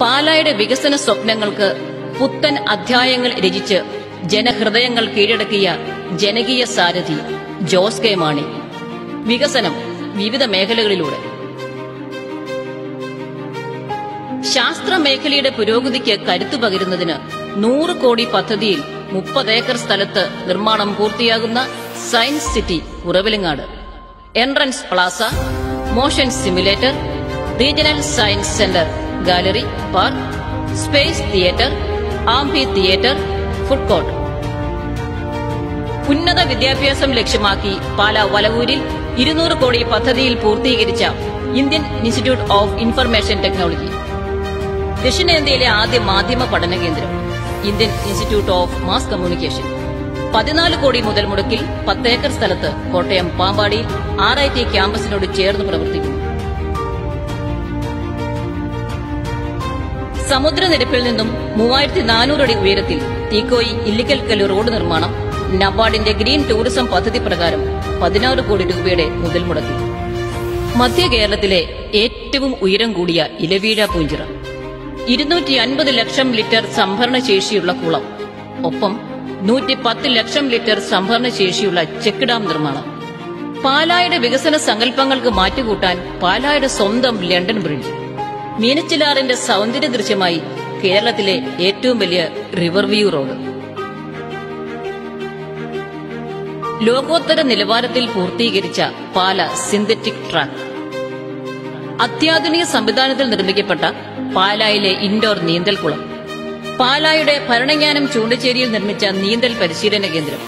പാലായുടെ വികസന സ്വപ്നങ്ങൾക്ക് പുത്തൻ അധ്യായങ്ങൾ രചിച്ച് ജനഹൃദയങ്ങൾ കീഴടക്കിയ ജനകീയ സാരഥി ജോസ് കെ മാണി. വികസനം വിവിധ മേഖലകളിലൂടെ. ശാസ്ത്ര മേഖലയുടെ പുരോഗതിക്ക് കരുത്തു പകരുന്നതിന് നൂറ് കോടി പദ്ധതിയിൽ മുപ്പത് ഏക്കർ സ്ഥലത്ത് നിർമ്മാണം പൂർത്തിയാകുന്ന science city ഉറവിലങ്ങാട്. Entrance plaza motion simulator regional science centre. Gallery park space theatre amphitheatre food court. ഉന്നത വിദ്യാഭ്യാസം ലക്ഷ്യമാക്കി പാല വലവൂരിൽ ഇരുന്നൂറ് കോടി പദ്ധതിയിൽ പൂർത്തീകരിച്ച Indian institute of information technology. ദക്ഷിണേന്ത്യയിലെ ആദ്യ മാധ്യമ പഠന കേന്ദ്രം Indian institute of mass communication. പതിനാല് കോടി മുതൽ മുടക്കിൽ പത്തേക്കർ സ്ഥലത്ത് കോട്ടയം പാമ്പാടിയിൽ ആർ ഐ ടി ക്യാമ്പസിനോട് ചേർന്ന് പ്രവർത്തിക്കുന്നു. സമുദ്രനിരപ്പിൽ നിന്നും മൂവായിരത്തി അടി ഉയരത്തിൽ തീക്കോയി ഇല്ലിക്കൽക്കൽ റോഡ് നിർമ്മാണം നബാർഡിന്റെ ഗ്രീൻ ടൂറിസം പദ്ധതി പ്രകാരം പതിനാറ് കോടി രൂപയുടെ മുതൽ മുടക്കി. മധ്യ കേരളത്തിലെ ഏറ്റവും ഉയരം കൂടിയ ഇലവീഴ പൂഞ്ചിറ. ഇരുന്നൂറ്റി അൻപത് ലക്ഷം ലിറ്റർ സംഭരണ ശേഷിയുള്ള കുളം. ഒപ്പം നൂറ്റി പത്ത് ലക്ഷം ലിറ്റർ സംഭരണ ശേഷിയുള്ള ചെക്ക് ഡാം നിർമ്മാണം. പാലായുടെ വികസന സങ്കല്പങ്ങൾക്ക് മാറ്റുകൂട്ടാൻ പാലായുടെ സ്വന്തം ലണ്ടൻ ബ്രിഡ്ജ്. മീനച്ചിലാറിന്റെ സൗന്ദര്യ ദൃശ്യമായി കേരളത്തിലെ ഏറ്റവും വലിയ റിവർ വ്യൂ റോഡ് ലോകോത്തര നിലവാരത്തിൽ പൂർത്തീകരിച്ച പാല സിന്തറ്റിക് ട്രാക്ക് അത്യാധുനിക സംവിധാനത്തിൽ നിർമ്മിക്കപ്പെട്ട പാലായിലെ ഇൻഡോർ നീന്തൽക്കുളം. പാലായുടെ ഭരണജ്ഞാനം ചൂണ്ടച്ചേരിയിൽ നിർമ്മിച്ച നീന്തൽ പരിശീലന കേന്ദ്രം.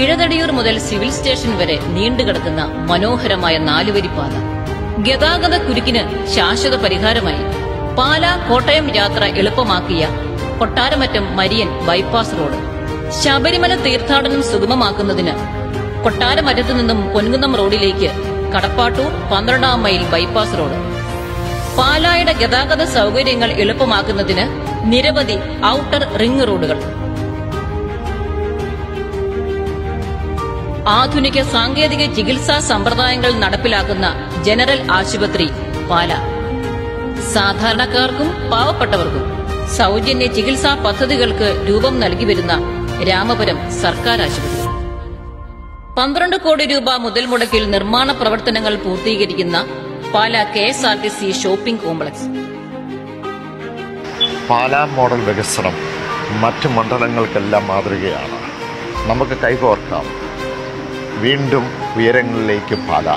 കിഴതടിയൂർ മുതൽ സിവിൽ സ്റ്റേഷൻ വരെ നീണ്ടുകിടക്കുന്ന മനോഹരമായ നാലുവരിപ്പാത. ഗതാഗത കുരുക്കിന് ശാശ്വത പരിഹാരമായി. പാല കോട്ടയം യാത്ര എളുപ്പമാക്കിയ Kottaramattam Marian bypass road. Sabarimala തീർത്ഥാടനം സുഗമമാക്കുന്നതിന് കൊട്ടാരമറ്റത്തു നിന്നും പൊൻകുന്നം റോഡിലേക്ക് കടപ്പാട്ടൂർ പന്ത്രണ്ടാം മൈൽ ബൈപ്പാസ് റോഡ്. പാലായുടെ ഗതാഗത സൗകര്യങ്ങൾ എളുപ്പമാക്കുന്നതിന് നിരവധി ഔട്ടർ റിംഗ് റോഡുകൾ. ആധുനിക സാങ്കേതിക ചികിത്സാ സമ്പ്രദായങ്ങൾ നടപ്പിലാക്കുന്ന ജനറൽ ആശുപത്രി പാല. സാധാരണക്കാർക്കും പാവപ്പെട്ടവർക്കും സൗജന്യ ചികിത്സാ പദ്ധതികൾക്ക് രൂപം നൽകി വരുന്ന രാമപുരം സർക്കാർ ആശുപത്രി. പന്ത്രണ്ട് കോടി രൂപ മുതൽ മുടക്കിൽ നിർമ്മാണ പ്രവർത്തനങ്ങൾ പൂർത്തീകരിക്കുന്ന Pala K S R T C shopping complex. Pala model വികസനം മറ്റ് മണ്ഡലങ്ങൾക്കെല്ലാം മാതൃകയാണ്. നമുക്ക് കൈകോർക്കാം. വീണ്ടും ഉയരങ്ങളിലേക്ക് പാല